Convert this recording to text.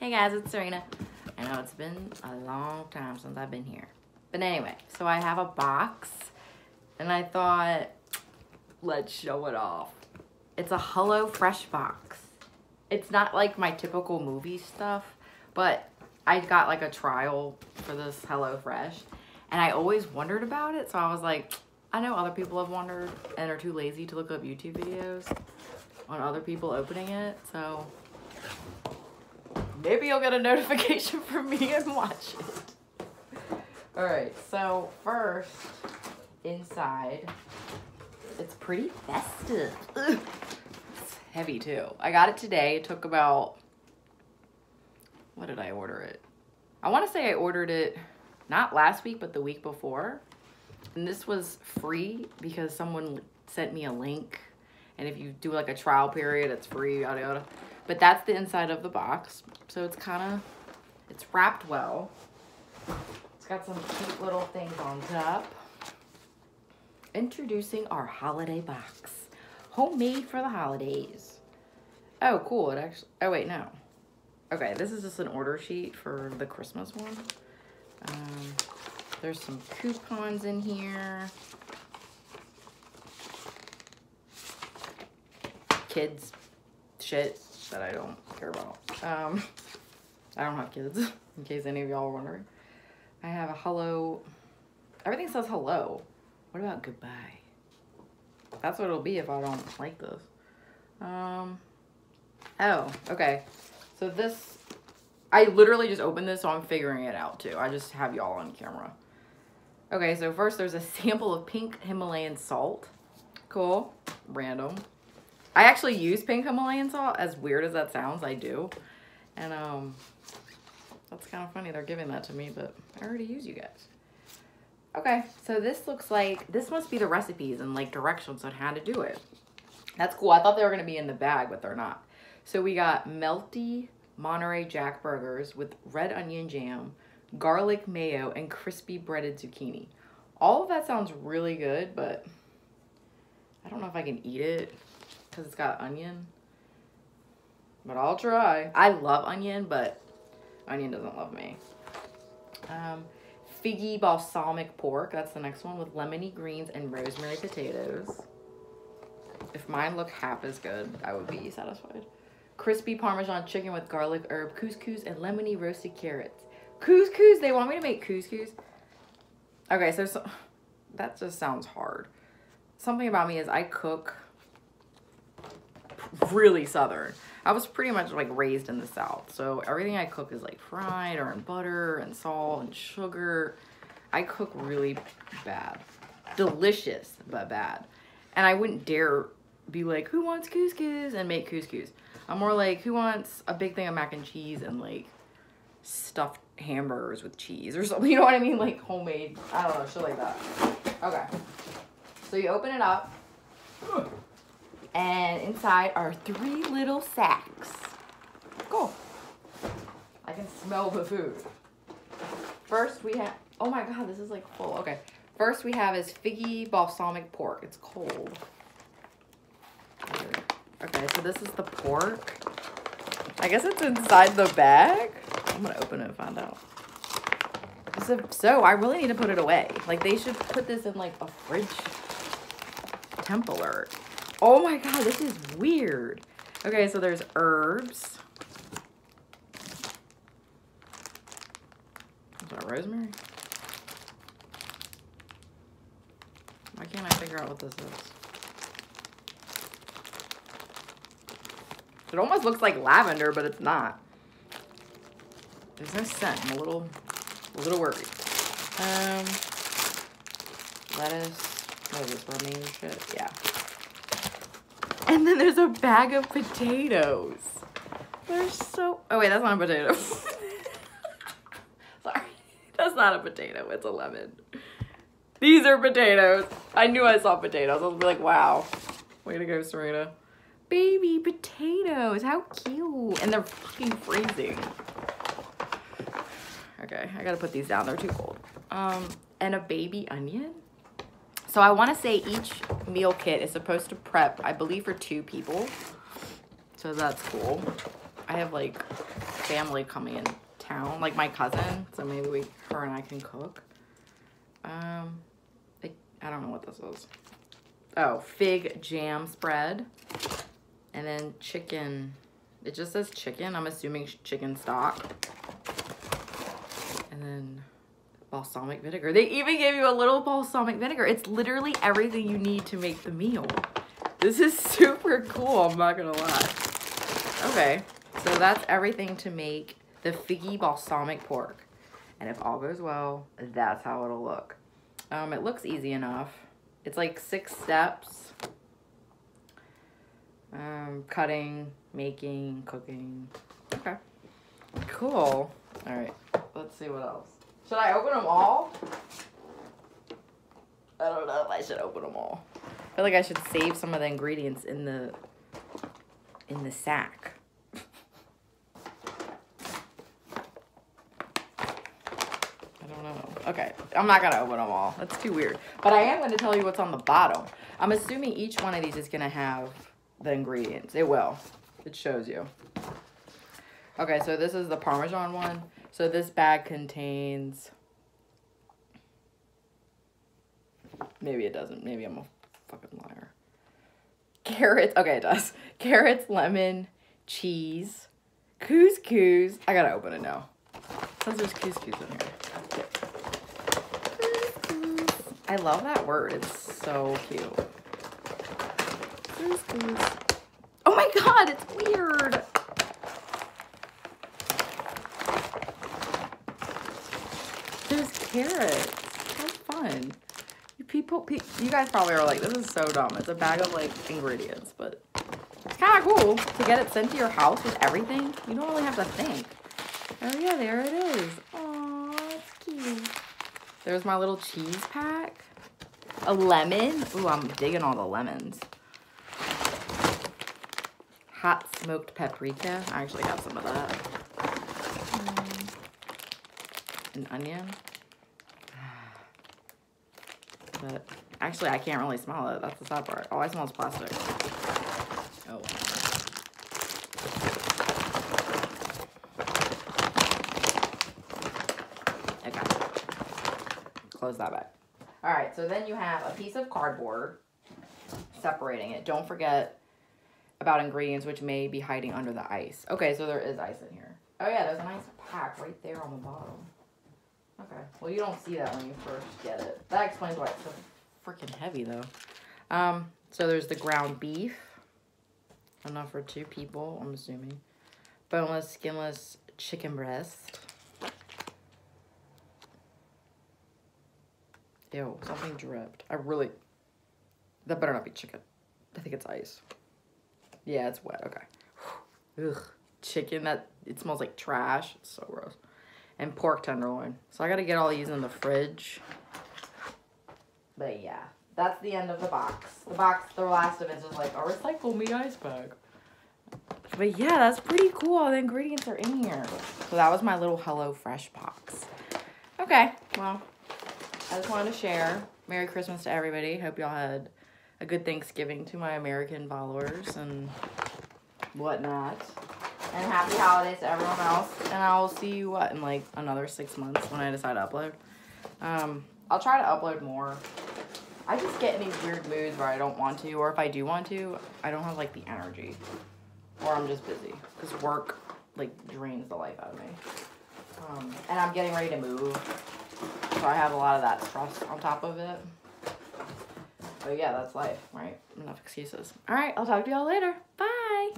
Hey guys, it's Serena. I know it's been a long time since I've been here. But anyway, so I have a box and I thought, let's show it off. It's a Hello Fresh box. It's not like my typical movie stuff, but I got like a trial for this Hello Fresh and I always wondered about it. So I was like, I know other people have wondered and are too lazy to look up YouTube videos on other people opening it. So maybe you'll get a notification from me and watch it. All right, so first, inside, it's pretty festive. It's heavy too. I got it today. It took about, what did I order it? I want to say I ordered it not last week, but the week before. And this was free because someone sent me a link. And if you do like a trial period, it's free, yada yada. But that's the inside of the box. So it's kind of, it's wrapped well. It's got some cute little things on top. Introducing our holiday box. Homemade for the holidays. Oh, cool. It actually, oh wait, no. Okay, this is just an order sheet for the Christmas one. Um, there's some coupons in here. Kids shit that I don't care about. Um, I don't have kids, in case any of y'all are wondering. I have a hello. Everything says hello. What about goodbye? That's what it'll be if I don't like this. Um, oh, okay. So this, I literally just opened this, so I'm figuring it out too. I just have y'all on camera. Okay, so first there's a sample of pink Himalayan salt. Cool. Random. I actually use pink Himalayan salt. As weird as that sounds, I do. And um, that's kind of funny. They're giving that to me, but I already use you guys. Okay, so this looks like, this must be the recipes and like directions on how to do it. That's cool. I thought they were going to be in the bag, but they're not. So we got melty Monterey Jack burgers with red onion jam, garlic mayo, and crispy breaded zucchini. All of that sounds really good, but I don't know if I can eat it because it's got onion. But I'll try. I love onion, but onion doesn't love me. Um, figgy balsamic pork. That's the next one with lemony greens and rosemary potatoes. If mine look half as good, I would be satisfied. Crispy Parmesan chicken with garlic herb couscous and lemony roasted carrots. Couscous? They want me to make couscous? Okay, so, so that just sounds hard. Something about me is I cook really southern. I was pretty much like raised in the south. So everything I cook is like fried or in butter and salt and sugar. I cook really bad. Delicious, but bad. And I wouldn't dare be like, who wants couscous and make couscous. I'm more like, who wants a big thing of mac and cheese and like stuffed hamburgers with cheese or something. You know what I mean? Like homemade, I don't know, shit like that. Okay. So you open it up. And inside are three little sacks. Cool. I can smell the food. First we have, oh my God, this is like full. Okay. First we have is figgy balsamic pork. It's cold. Okay, so this is the pork. I guess it's inside the bag. I'm gonna open it and find out. So, so I really need to put it away. Like they should put this in like a fridge temp alert. Oh my god, this is weird. Okay, so there's herbs. Is that rosemary? Why can't I figure out what this is? It almost looks like lavender, but it's not. There's no scent. I'm a little, a little worried. Um, lettuce. What is this, romaine shit? Yeah. And then there's a bag of potatoes. They're so, oh wait, that's not a potato. Sorry, that's not a potato, it's a lemon. These are potatoes. I knew I saw potatoes. I was like, wow. Way to go, Serena. Baby potatoes, how cute. And they're fucking freezing. Okay, I gotta put these down, they're too cold. Um, and a baby onion. So I wanna say each meal kit is supposed to prep, I believe for two people. So that's cool. I have like family coming in town, like my cousin. So maybe we, her and I can cook. Um, I, I don't know what this is. Oh, fig jam spread. And then chicken. It just says chicken. I'm assuming chicken stock. And then balsamic vinegar. They even gave you a little balsamic vinegar. It's literally everything you need to make the meal. This is super cool, I'm not gonna lie. Okay, so that's everything to make the figgy balsamic pork. And if all goes well, that's how it'll look. Um, it looks easy enough. It's like six steps. Um, cutting, making, cooking. Okay. Cool. All right, let's see what else. Should I open them all? I don't know if I should open them all. I feel like I should save some of the ingredients in the in the sack. I don't know. Okay, I'm not gonna open them all. That's too weird. But I am gonna tell you what's on the bottom. I'm assuming each one of these is gonna have the ingredients. It will. It shows you. Okay, so this is the Parmesan one. So this bag contains, maybe it doesn't, maybe I'm a fucking liar. Carrots, okay it does. Carrots, lemon, cheese, couscous. I gotta open it now. Says there's couscous in here. Couscous. I love that word, it's so cute. Couscous. Oh my god, it's weird. There's carrots. How fun. You people, pe you guys probably are like, this is so dumb. It's a bag of like ingredients, but it's kind of cool to get it sent to your house with everything. You don't really have to think. Oh yeah, there it is. Aw, it's cute. There's my little cheese pack. A lemon. Ooh, I'm digging all the lemons. Hot smoked paprika. I actually have some of that mm. an onion. But actually, I can't really smell it. That's the sad part. All I smell is plastic. Oh. Okay. Close that back. All right, so then you have a piece of cardboard separating it. Don't forget about ingredients which may be hiding under the ice. Okay, so there is ice in here. Oh yeah, there's a nice pack right there on the bottom. Okay. Well, you don't see that when you first get it. That explains why it's so freaking heavy, though. Um, so there's the ground beef. Enough for two people, I'm assuming. Boneless, skinless chicken breast. Ew, something dripped. I really... That better not be chicken. I think it's ice. Yeah, it's wet. Okay. Ugh. Chicken that... It smells like trash. It's so gross and pork tenderloin. So I got to get all these in the fridge. But yeah, that's the end of the box. The box, the last of it is just like a recycle me ice bag. But yeah, that's pretty cool. All The ingredients are in here. So that was my little Hello Fresh box. Okay, well, I just wanted to share. Merry Christmas to everybody. Hope y'all had a good Thanksgiving to my American followers and whatnot. And happy holidays to everyone else. And I will see you, what, in like another six months when I decide to upload. Um, I'll try to upload more. I just get in these weird moods where I don't want to, or if I do want to, I don't have like the energy. Or I'm just busy. Because work like drains the life out of me. Um, and I'm getting ready to move. So I have a lot of that stress on top of it. But yeah, that's life, right? Enough excuses. All right, I'll talk to y'all later. Bye.